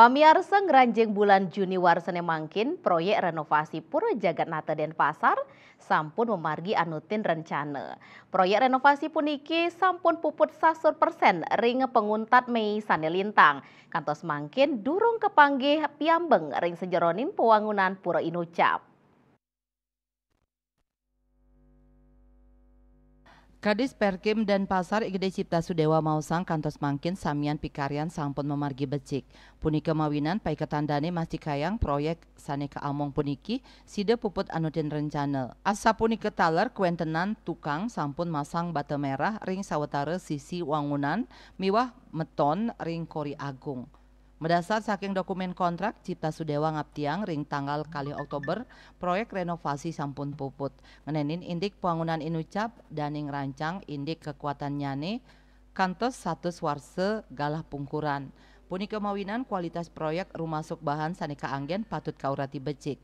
Pamiarsa ngeranjing bulan Juni warsane mangkin proyek renovasi Pura Jagat Nata Denpasar sampun memargi anutin rencana. Proyek renovasi puniki sampun puput sasur persen ring penguntat Mei Sane Lintang. Kantos mangkin durung kepanggih piambeng ring sejeronin pewangunan Pura Inucap. Kadis Perkim dan Pasar Igede Cipta Sudewa Mausang kantos mangkin samian pikarian sampun memargi becik. Punika mawinan pai ketandane masih kayang proyek saneka among puniki sida puput anutin rencana. Asa punika taler kuentenan tukang sampun masang bata merah ring sawetara sisi wangunan miwah meton ring kori agung. Mendasar saking dokumen kontrak Cipta Sudewa Ngaptiang ring tanggal kali Oktober proyek renovasi sampun puput. Ngenenin indik pembangunan inucap dan ing rancang indik kekuatan nyane kantos satu warse galah pungkuran. Puni kemawinan kualitas proyek rumah suk bahan sanika anggen patut kaurati becik.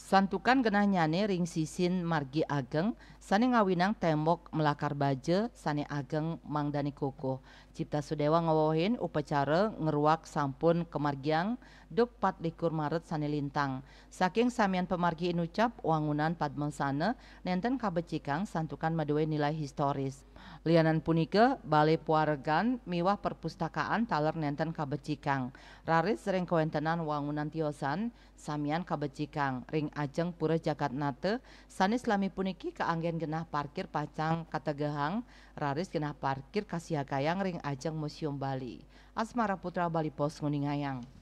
Santukan genah nyane ring sisin margi ageng, sani ngawinang tembok melakar baje, sani ageng mangdani koko. Cipta Sudewa ngawohin upacara ngeruak sampun kemargiang duk pat likur Maret sani lintang. Saking samian pemargi inucap wangunan padmensana nenten kabecikang santukan maduwe nilai historis. Lianan punika Balai Puargan miwah perpustakaan taler nenten kabecikang. Raris sering kawentenan wangunan tiosan samian kabecikang ring ajeng pura jagat nate sanis lami puniki keanggen genah parkir pacang kategehang raris genah parkir kasiakayang ring ajeng museum Bali. Asmara Putra Bali Pos Nguningayang.